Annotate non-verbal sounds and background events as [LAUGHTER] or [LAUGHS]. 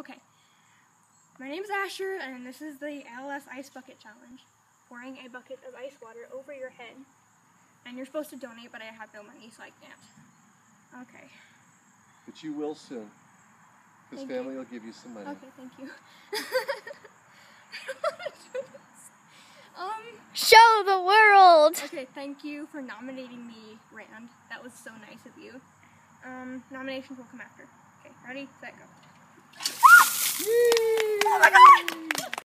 Okay. My name is Asher, and this is the ALS Ice Bucket Challenge. Pouring a bucket of ice water over your head. And you're supposed to donate, but I have no money, so I can't. Okay. But you will soon. His family family will give you some money. Okay, thank you. [LAUGHS] um, Show the world. okay, thank you for nominating me, Rand. That was so nice of you. Um, nominations will come after. Okay, ready, set, go.